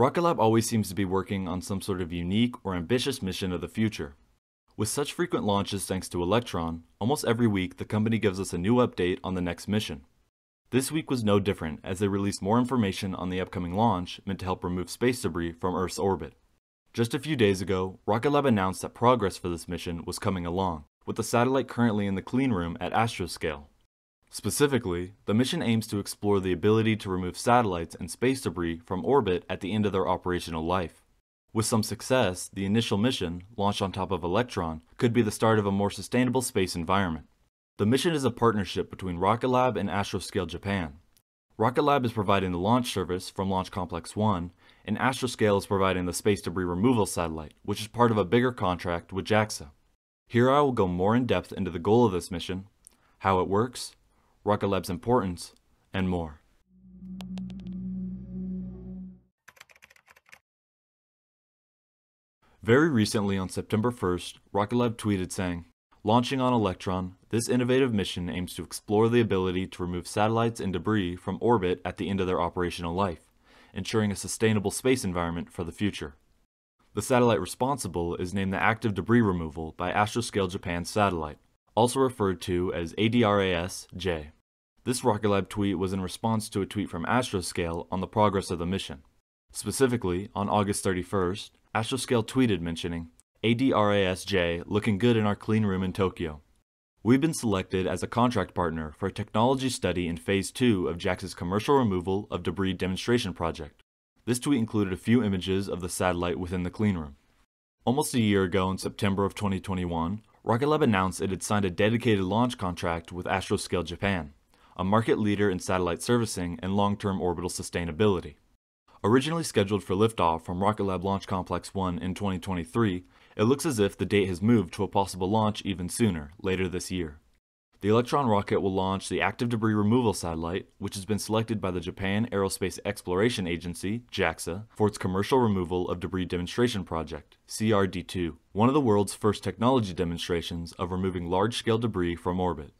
Rocket Lab always seems to be working on some sort of unique or ambitious mission of the future. With such frequent launches thanks to Electron, almost every week the company gives us a new update on the next mission. This week was no different as they released more information on the upcoming launch meant to help remove space debris from Earth's orbit. Just a few days ago, Rocket Lab announced that progress for this mission was coming along, with the satellite currently in the clean room at astroscale. Specifically, the mission aims to explore the ability to remove satellites and space debris from orbit at the end of their operational life. With some success, the initial mission, launched on top of Electron, could be the start of a more sustainable space environment. The mission is a partnership between Rocket Lab and Astroscale Japan. Rocket Lab is providing the launch service from Launch Complex 1, and Astroscale is providing the space debris removal satellite, which is part of a bigger contract with JAXA. Here I will go more in depth into the goal of this mission, how it works, Rocket Lab's importance, and more. Very recently on September 1st, Rocket Lab tweeted saying, Launching on Electron, this innovative mission aims to explore the ability to remove satellites and debris from orbit at the end of their operational life, ensuring a sustainable space environment for the future. The satellite responsible is named the Active Debris Removal by Astroscale Japan Satellite, also referred to as ADRAS-J. This Rocket Lab tweet was in response to a tweet from Astroscale on the progress of the mission. Specifically, on August 31st, Astroscale tweeted mentioning, ADRAS-J looking good in our clean room in Tokyo. We've been selected as a contract partner for a technology study in Phase 2 of JAXA's Commercial Removal of Debris Demonstration Project. This tweet included a few images of the satellite within the cleanroom. Almost a year ago in September of 2021, Rocket Lab announced it had signed a dedicated launch contract with Astroscale Japan, a market leader in satellite servicing and long-term orbital sustainability. Originally scheduled for liftoff from Rocket Lab Launch Complex 1 in 2023, it looks as if the date has moved to a possible launch even sooner, later this year. The Electron rocket will launch the Active Debris Removal Satellite, which has been selected by the Japan Aerospace Exploration Agency, JAXA, for its Commercial Removal of Debris Demonstration Project, CRD2, one of the world's first technology demonstrations of removing large-scale debris from orbit.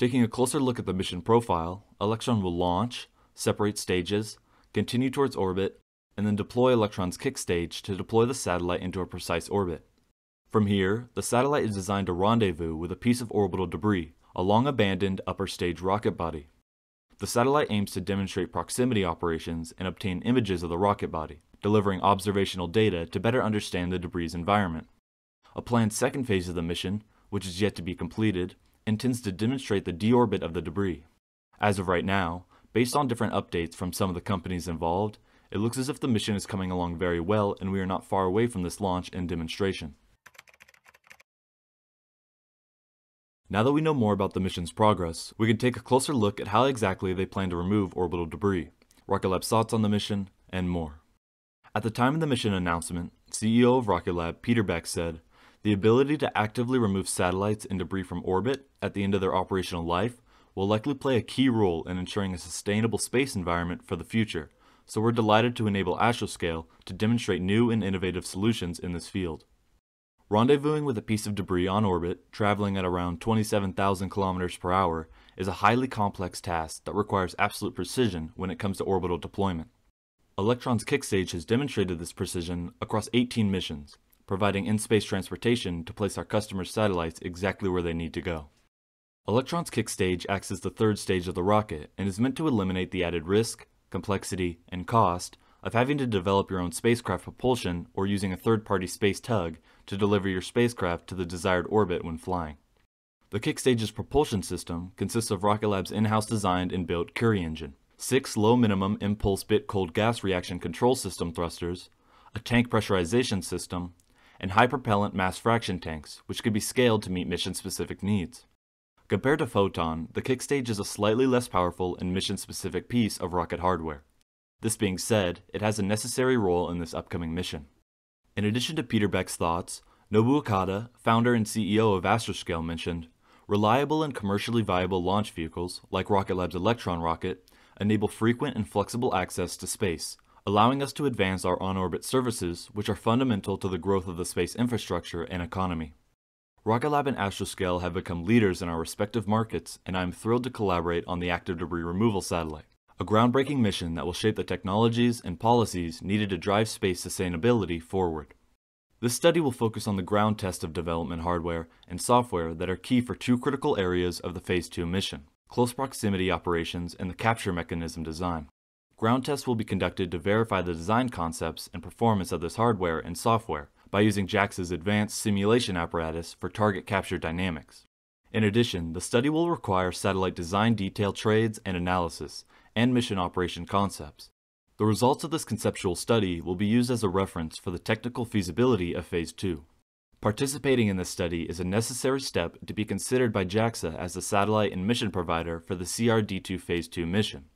Taking a closer look at the mission profile, Electron will launch, separate stages, continue towards orbit, and then deploy Electron's kick stage to deploy the satellite into a precise orbit. From here, the satellite is designed to rendezvous with a piece of orbital debris, a long-abandoned upper stage rocket body. The satellite aims to demonstrate proximity operations and obtain images of the rocket body, delivering observational data to better understand the debris' environment. A planned second phase of the mission, which is yet to be completed, intends to demonstrate the deorbit of the debris. As of right now, based on different updates from some of the companies involved, it looks as if the mission is coming along very well and we are not far away from this launch and demonstration. Now that we know more about the mission's progress, we can take a closer look at how exactly they plan to remove orbital debris, Rocket Lab's thoughts on the mission, and more. At the time of the mission announcement, CEO of Rocket Lab Peter Beck said, the ability to actively remove satellites and debris from orbit at the end of their operational life will likely play a key role in ensuring a sustainable space environment for the future, so we're delighted to enable Astroscale to demonstrate new and innovative solutions in this field. Rendezvousing with a piece of debris on orbit, traveling at around 27,000 kilometers per hour, is a highly complex task that requires absolute precision when it comes to orbital deployment. Electron's kick stage has demonstrated this precision across 18 missions, providing in-space transportation to place our customers' satellites exactly where they need to go. Electron's kick stage acts as the third stage of the rocket and is meant to eliminate the added risk, complexity, and cost of having to develop your own spacecraft propulsion or using a third-party space tug to deliver your spacecraft to the desired orbit when flying. The kick stage's propulsion system consists of Rocket Lab's in-house designed and built Curie engine, six low minimum impulse bit cold gas reaction control system thrusters, a tank pressurization system, and high propellant mass fraction tanks, which can be scaled to meet mission-specific needs. Compared to Photon, the Kickstage is a slightly less powerful and mission-specific piece of rocket hardware. This being said, it has a necessary role in this upcoming mission. In addition to Peter Beck's thoughts, Nobu Okada, founder and CEO of Astroscale mentioned, reliable and commercially viable launch vehicles, like Rocket Lab's Electron rocket, enable frequent and flexible access to space, allowing us to advance our on-orbit services, which are fundamental to the growth of the space infrastructure and economy. Rocket Lab and Astroscale have become leaders in our respective markets, and I am thrilled to collaborate on the active debris removal satellite a groundbreaking mission that will shape the technologies and policies needed to drive space sustainability forward. This study will focus on the ground test of development hardware and software that are key for two critical areas of the Phase 2 mission close proximity operations and the capture mechanism design. Ground tests will be conducted to verify the design concepts and performance of this hardware and software by using JAXA's advanced simulation apparatus for target capture dynamics. In addition, the study will require satellite design detail trades and analysis, and mission operation concepts. The results of this conceptual study will be used as a reference for the technical feasibility of Phase 2. Participating in this study is a necessary step to be considered by JAXA as the satellite and mission provider for the CRD2 Phase 2 mission.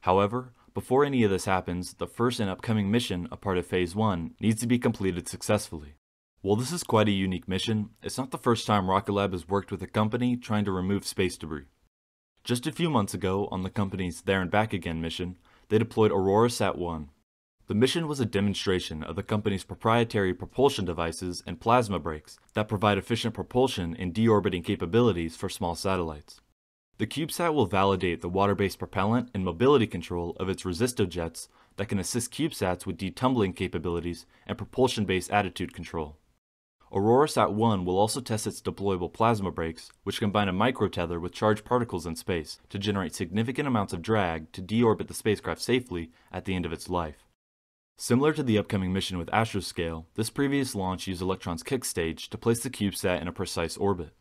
However, before any of this happens, the first and upcoming mission, a part of Phase 1, needs to be completed successfully. While this is quite a unique mission, it's not the first time Rocket Lab has worked with a company trying to remove space debris. Just a few months ago, on the company's There and Back Again mission, they deployed AuroraSat-1. The mission was a demonstration of the company's proprietary propulsion devices and plasma brakes that provide efficient propulsion and deorbiting capabilities for small satellites. The CubeSat will validate the water-based propellant and mobility control of its resistojets that can assist CubeSats with detumbling capabilities and propulsion-based attitude control. AuroraSat-1 will also test its deployable plasma brakes, which combine a microtether with charged particles in space to generate significant amounts of drag to deorbit the spacecraft safely at the end of its life. Similar to the upcoming mission with Astroscale, this previous launch used Electron's kick stage to place the CubeSat in a precise orbit.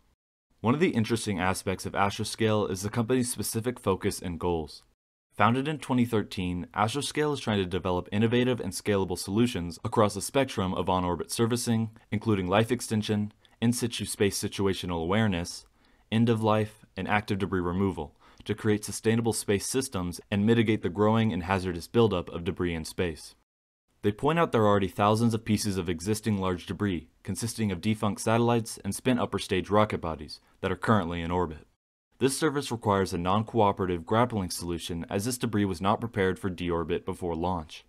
One of the interesting aspects of Astroscale is the company's specific focus and goals. Founded in 2013, Astroscale is trying to develop innovative and scalable solutions across a spectrum of on-orbit servicing, including life extension, in-situ space situational awareness, end-of-life, and active debris removal, to create sustainable space systems and mitigate the growing and hazardous buildup of debris in space. They point out there are already thousands of pieces of existing large debris, consisting of defunct satellites and spent upper stage rocket bodies, that are currently in orbit. This service requires a non-cooperative grappling solution as this debris was not prepared for deorbit before launch.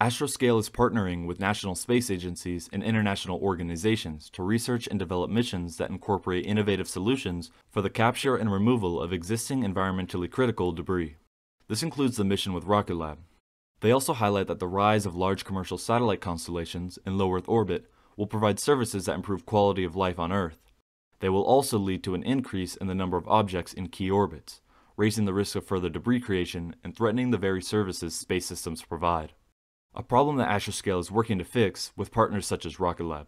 Astroscale is partnering with national space agencies and international organizations to research and develop missions that incorporate innovative solutions for the capture and removal of existing environmentally critical debris. This includes the mission with Rocket Lab. They also highlight that the rise of large commercial satellite constellations in low Earth orbit will provide services that improve quality of life on Earth they will also lead to an increase in the number of objects in key orbits, raising the risk of further debris creation and threatening the very services space systems provide. A problem that Astroscale is working to fix with partners such as Rocket Lab.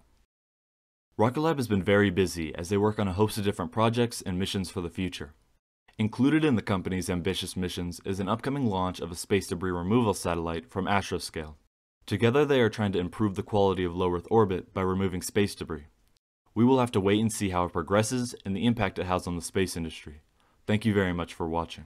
Rocket Lab has been very busy as they work on a host of different projects and missions for the future. Included in the company's ambitious missions is an upcoming launch of a space debris removal satellite from Astroscale. Together they are trying to improve the quality of low Earth orbit by removing space debris. We will have to wait and see how it progresses and the impact it has on the space industry. Thank you very much for watching.